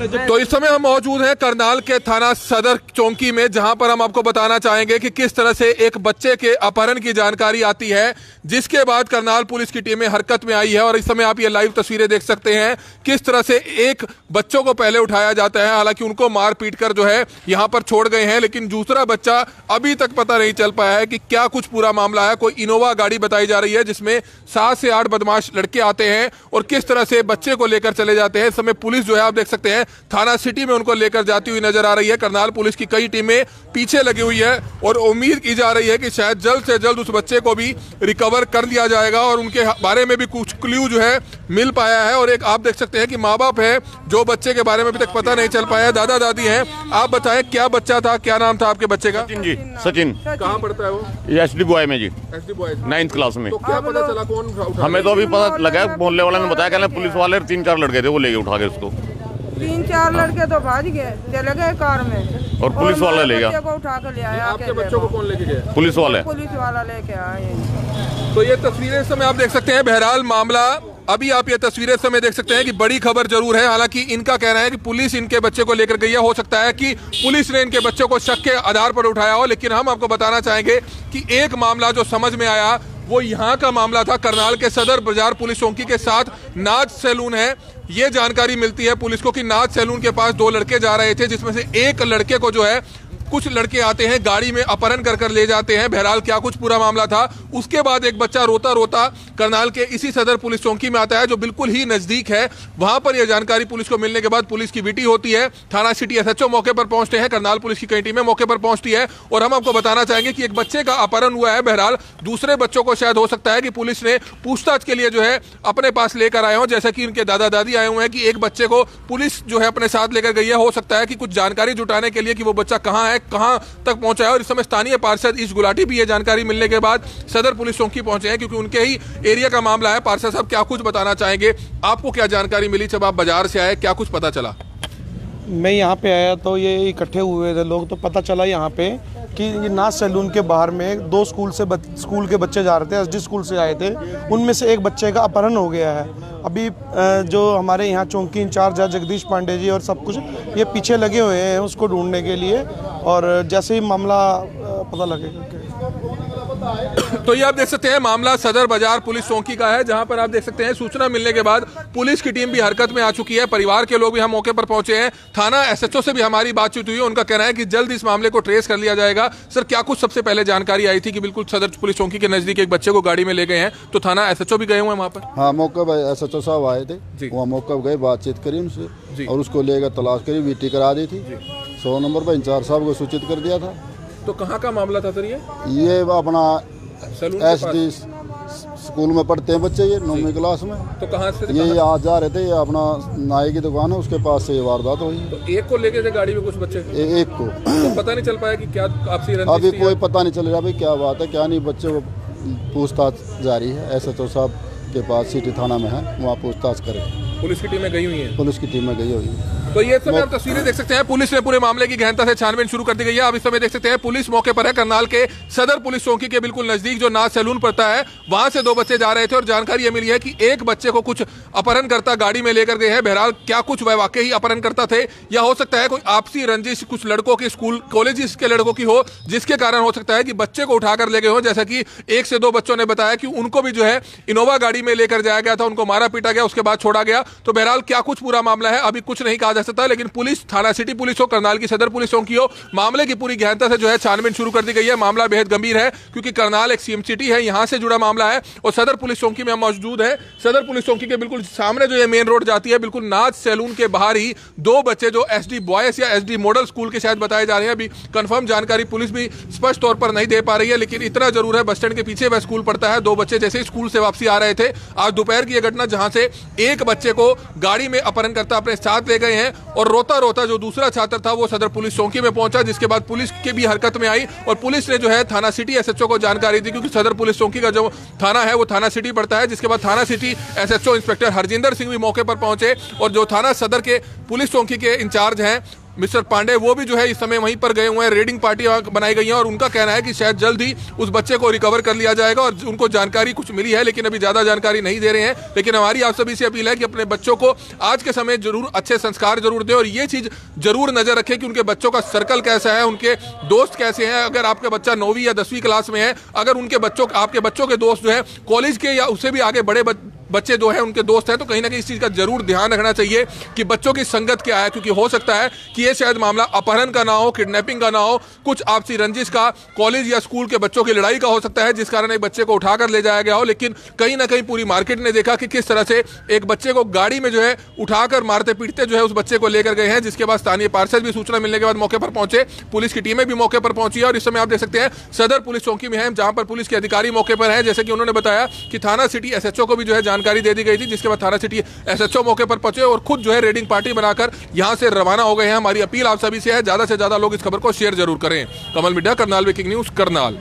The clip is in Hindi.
तो इस समय हम मौजूद हैं करनाल के थाना सदर चौकी में, जहाँ पर हम आपको बताना चाहेंगे कि किस तरह से एक बच्चे के अपहरण की जानकारी आती है, जिसके बाद करनाल पुलिस की टीमें हरकत में आई है और इस समय आप ये लाइव तस्वीरें देख सकते हैं किस तरह से एक बच्चों को पहले उठाया जाता है। हालाँकि उनको मार पीट कर जो है यहाँ पर छोड़ गए हैं, लेकिन दूसरा बच्चा अभी तक पता नहीं चल पाया है कि क्या कुछ पूरा मामला है। कोई इनोवा गाड़ी बताई जा रही है, जिसमें सात से आठ बदमाश लड़के आते हैं और किस तरह से बच्चे को लेकर चले जाते हैं। इस समय पुलिस जो है, आप देख सकते हैं थाना सिटी में उनको लेकर जाती हुई नज़र आ रही है। करनाल पुलिस की कई टीमें पीछे लगी हुई है और उम्मीद की जा रही है कि शायद जल्द से जल्द उस बच्चे को भी रिकवर कर लिया जाएगा और उनके बारे में भी कुछ क्ल्यू जो है मिल पाया है। और एक आप देख सकते हैं कि माँ बाप है जो बच्चे के बारे में अभी तक पता नहीं चल पाया दादा दादी है आप बताएँ क्या बच्चा था क्या नाम था आपके बच्चे का? सचिन जी। सचिन। कहाँ पढ़ता है वो? एच डी बॉय में जी। S D boys ninth class में। तो क्या पता चला कौन हमें तो अभी पता लगा मोहल्ले वाले ने बताया कहना पुलिस वाले तीन चार लड़के थे वो लेके उठा के उसको। तीन चार लड़के तो भाग गए चले गए कार में। और पुलिस वाला ले गया। को उठा कर ले आया आपके बच्चों को को। कौन लेके गया? पुलिस वाले पुलिस वाला लेके आए। तो ये तस्वीरें समय आप देख सकते हैं बहरहाल मामला अभी आप ये तस्वीरें समय देख सकते हैं कि बड़ी खबर ज़रूर है। हालाँकि इनका कहना है कि पुलिस इनके बच्चे को लेकर गई है। हो सकता है कि पुलिस ने इनके बच्चों को शक के आधार पर उठाया हो लेकिन हम आपको बताना चाहेंगे कि एक मामला जो समझ में आया वो यहाँ का मामला था। करनाल के सदर बाज़ार पुलिस चौकी के साथ नाच सैलून है। ये जानकारी मिलती है पुलिस को कि नाच सैलून के पास दो लड़के जा रहे थे, जिसमें से एक लड़के को जो है कुछ लड़के आते हैं, गाड़ी में अपहरण कर कर ले जाते हैं। बहरहाल क्या कुछ पूरा मामला था? उसके बाद एक बच्चा रोता रोता करनाल के इसी सदर पुलिस चौकी में आता है, जो बिल्कुल ही नज़दीक है। वहाँ पर यह जानकारी पुलिस को मिलने के बाद पुलिस की बीटी होती है। थाना सिटी एसएचओ मौके पर पहुँचते हैं, करनाल पुलिस की कई टीमें मौके पर पहुँचती है। और हम आपको बताना चाहेंगे कि एक बच्चे का अपहरण हुआ है। बहरहाल दूसरे बच्चों को शायद हो सकता है कि पुलिस ने पूछताछ के लिए जो है अपने पास लेकर आए हो। जैसा कि उनके दादा दादी आए हुए हैं कि एक बच्चे को पुलिस जो है अपने साथ लेकर गई है। हो सकता है कि कुछ जानकारी जुटाने के लिए कि वो बच्चा कहाँ है कहाँ तक पहुँचा है और इस समय स्थानीय पार्षद इस गुलाटी भी ये जानकारी मिलने के बाद सदर पुलिस चौकी पहुँचे हैं, क्योंकि उनके ही एरिया का मामला है। पार्षद साहब, क्या कुछ बताना चाहेंगे? आपको क्या जानकारी मिली जब आप बाज़ार से आए? क्या कुछ पता चला? मैं यहाँ पे आया तो ये इकट्ठे हुए थे, लोग तो पता चला यहाँ पे कि ये नाज सैलून के बाहर में दो स्कूल से स्कूल के बच्चे जा रहे थे, एसडी स्कूल से आए थे। उनमें से एक बच्चे का अपहरण हो गया है। अभी जो हमारे यहाँ चौकी इंचार्ज है, जगदीश पांडे जी और सब कुछ, ये पीछे लगे हुए हैं उसको ढूँढने के लिए। और जैसे ही मामला पता लगेगा तो ये आप देख सकते हैं मामला सदर बाज़ार पुलिस चौकी का है जहाँ पर आप देख सकते हैं सूचना मिलने के बाद पुलिस की टीम भी हरकत में आ चुकी है। परिवार के लोग भी हम मौके पर पहुँचे हैं। थाना एसएचओ से भी हमारी बातचीत हुई है उनका कहना है कि जल्द इस मामले को ट्रेस कर लिया जाएगा। सर क्या कुछ सबसे पहले जानकारी आई थी कि बिल्कुल सदर पुलिस चौकी के नज़दीक एक बच्चे को गाड़ी में ले गए हैं? तो थाना एसएचओ भी गए हुए वहाँ पर? हाँ मौके पर एस एच ओ साहब आए थे। वहाँ मौके पर गए बातचीत करी उनसे और उसको लेकर तलाश करी वीटी करा दी थी। सौ नंबर पर इंचार्ज साहब को सूचित कर दिया था। तो कहाँ का मामला था सर ये? ये अपना एस डी स्कूल में पढ़ते हैं बच्चे ये नौवीं क्लास में। तो कहाँ से ये आज जा रहे थे ये अपना नाई की दुकान है उसके पास से ये वारदात हुई। तो एक को लेके थे गाड़ी में कुछ बच्चे? ए, एक को। तो पता नहीं चल पाया कि क्या आपसी रंजिश अभी कोई पता नहीं चल रहा भाई क्या बात है क्या नहीं बच्चे को पूछताछ जारी है एस एच ओ साहब। के पास सिटी थाना में है वहाँ पूछताछ करें। पुलिस की टीमें गई हुई हैं? पुलिस की टीम में गई हुई है। तो ये समय आप तस्वीरें देख सकते हैं पुलिस ने पूरे मामले की गहनता से छानबीन शुरू कर दी गई है। आप इस समय देख सकते हैं पुलिस मौके पर है करनाल के सदर पुलिस चौकी के बिल्कुल नज़दीक जो नाज सैलून पड़ता है वहाँ से दो बच्चे जा रहे थे और जानकारी ये मिली है कि एक बच्चे को कुछ अपहरण करता गाड़ी में लेकर गए हैं। बहरहाल क्या कुछ वह वाकई ही अपहरण करता थे या हो सकता है कोई आपसी रंजिश कुछ लड़कों की स्कूल कॉलेज के लड़कों की हो जिसके कारण हो सकता है कि बच्चे को उठाकर ले गए हो। जैसा कि एक से दो बच्चों ने बताया कि उनको भी जो है इनोवा गाड़ी में लेकर जाया गया था, उनको मारा पीटा गया, उसके बाद छोड़ा गया। तो बहरहाल क्या कुछ पूरा मामला है? अभी कुछ नहीं कहा जा सकता, लेकिन पुलिस, थाना सिटी पुलिस हो, करनाल की सदर पुलिस चौकी हो, मामले की पूरी गहनता से जो है छानबीन शुरू कर दी गई है। मामला बेहद गंभीर है, क्योंकि करनाल एक सीएम सिटी है, यहाँ से जुड़ा मामला है, और सदर पुलिस चौकी में मौजूद है। सदर पुलिस चौकी के बिल्कुल सामने जो ये मेन रोड जाती है, बिल्कुल नाच सैलून के बाहर ही दो बच्चे जो एस डी बॉयज़ या एस डी मॉडल स्कूल के शायद बताए जा रहे हैं, अभी कंफर्म जानकारी पुलिस भी स्पष्ट तौर पर नहीं दे पा रही है, लेकिन इतना ज़रूर है, बस स्टैंड के पीछे वह स्कूल पड़ता है। दो बच्चे जैसे ही स्कूल से वापसी आ रहे थे आज दोपहर की यह घटना जहाँ से एक बच्चे को गाड़ी में अपहरण करता अपने साथ ले गए हैं और रोता रोता जो दूसरा छात्र था वो सदर पुलिस चौकी में पहुँचा, जिसके बाद पुलिस के भी हरकत में आई और पुलिस ने जो है थाना सिटी एसएचओ को जानकारी दी, क्योंकि सदर पुलिस चौकी का जो थाना है वो थाना सिटी पड़ता है। जिसके बाद थाना city SHO inspector Harjinder Singh भी मौके पर पहुँचे और जो थाना सदर के पुलिस चौकी के इंचार्ज हैं मिस्टर पांडे, वो भी जो है इस समय वहीं पर गए हुए हैं, रेडिंग पार्टी बनाई गई है और उनका कहना है कि शायद जल्द ही उस बच्चे को रिकवर कर लिया जाएगा और उनको जानकारी कुछ मिली है, लेकिन अभी ज़्यादा जानकारी नहीं दे रहे हैं। लेकिन हमारी आप सभी से अपील है कि अपने बच्चों को आज के समय ज़रूर अच्छे संस्कार ज़रूर दें और ये चीज़ ज़रूर नज़र रखें कि उनके बच्चों का सर्कल कैसा है, उनके दोस्त कैसे हैं। अगर आपका बच्चा नौवीं या दसवीं क्लास में है, अगर उनके बच्चों, आपके बच्चों के दोस्त जो है कॉलेज के या उससे भी आगे बड़े बच्चे जो है, उनके दोस्त हैं तो कहीं ना कहीं इस चीज़ का ज़रूर ध्यान रखना चाहिए कि बच्चों की संगत क्या है, क्योंकि हो सकता है कि ये शायद मामला अपहरण का ना हो, किडनैपिंग का ना हो, कुछ आपसी रंजिश का, कॉलेज या स्कूल के बच्चों की लड़ाई का हो सकता है, जिस कारण एक बच्चे को उठाकर ले जाया गया हो, लेकिन कहीं ना कहीं पूरी मार्केट ने देखा कि किस तरह से एक बच्चे को गाड़ी में जो है उठाकर मारते पीटते जो है उस बच्चे को लेकर गए हैं, जिसके बाद स्थानीय पार्षद भी सूचना मिलने के बाद मौके पर पहुँचे, पुलिस की टीमें भी मौके पर पहुँची है, और इस समय आप देख सकते हैं, सदर पुलिस चौकी में है, जहाँ पर पुलिस के अधिकारी मौके पर है, जैसे कि उन्होंने बताया कि थाना सिटी एसएचओ को भी जो है जानकारी दे दी गई थी, जिसके बाद थाना सिटी एसएचओ मौके पर पहुँचे और खुद जो है रेडिंग पार्टी बनाकर यहाँ से रवाना हो गए हैं। हमारी अपील आप सभी से है, ज़्यादा से ज़्यादा लोग इस खबर को शेयर ज़रूर करें। Kamal Midda, Karnal waking news, Karnal.